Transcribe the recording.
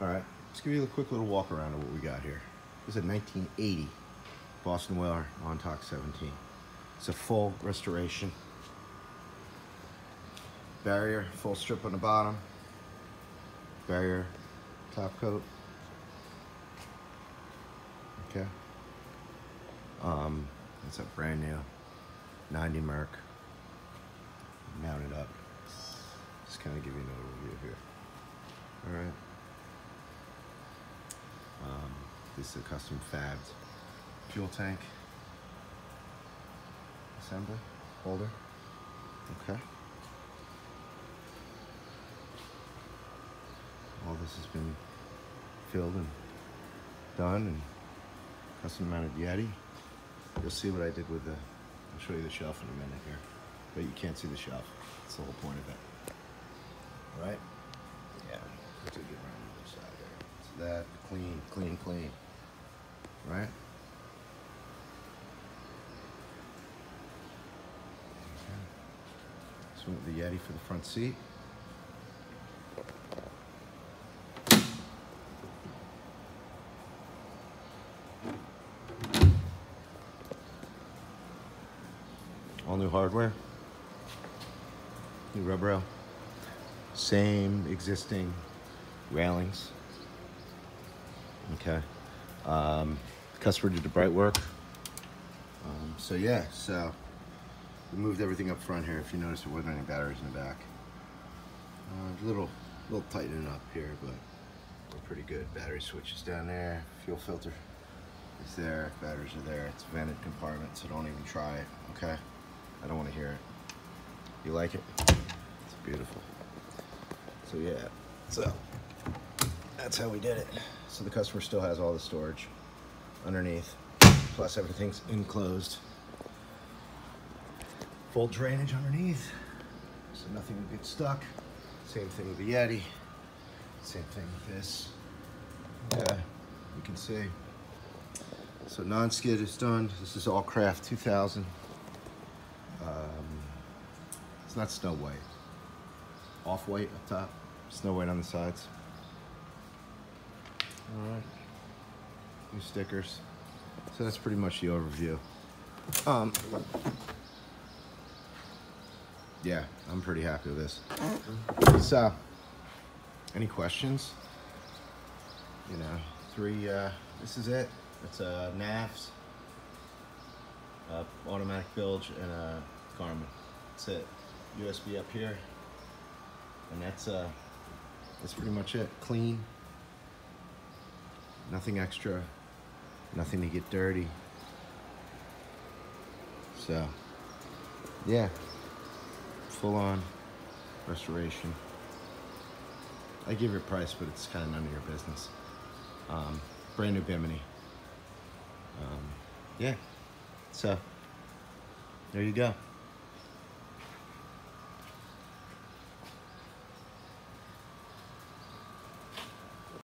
All right, let's give you a quick little walk around of what we got here. This is a 1980 Boston Whaler Montauk 17. It's a full restoration. Barrier, full strip on the bottom. Barrier, top coat. Okay. Um, it's a brand new 90 Merc. Mounted up. Just kind of give you an overview here. All right. Um, this is a custom fabbed fuel tank assembly holder. Okay. All this has been filled and done and custom mounted Yeti. You'll see what I did with the, I'll show you the shelf in a minute here, but you can't see the shelf. That's the whole point of it. All right? Yeah, let's get around the other side there. So that, clean, clean, clean. Right? Okay. So the Yeti for the front seat. All new hardware. New rub rail. Same existing railings. Okay. Um, customer did the bright work. Um, so yeah, so we moved everything up front here. If you notice, there wasn't any batteries in the back. Uh, a little, little tightening up here, but we're pretty good. Battery switches down there. Fuel filter is there. Batteries are there. It's a vented compartment, so don't even try it. Okay. I don't want to hear it. You like it? It's beautiful. So yeah, so that's how we did it. So the customer still has all the storage underneath, plus everything's enclosed. Full drainage underneath, so nothing will get stuck. Same thing with the Yeti. Same thing with this. Yeah, you can see. So non-skid is done. This is Awlcraft 2000. Um, it's not snow white. Off white up top, snow white on the sides. All right. New stickers. So that's pretty much the overview. Um, yeah, I'm pretty happy with this. So, any questions? You know, three, uh, this is it. It's a NAFS, uh, automatic bilge, and a Garmin. That's it. USB up here. And that's, uh, that's pretty much it. Clean. Nothing extra. Nothing to get dirty. So, yeah. Full on restoration. I give a price, but it's kind of none of your business. Um, brand new Bimini. Um, yeah. So, there you go.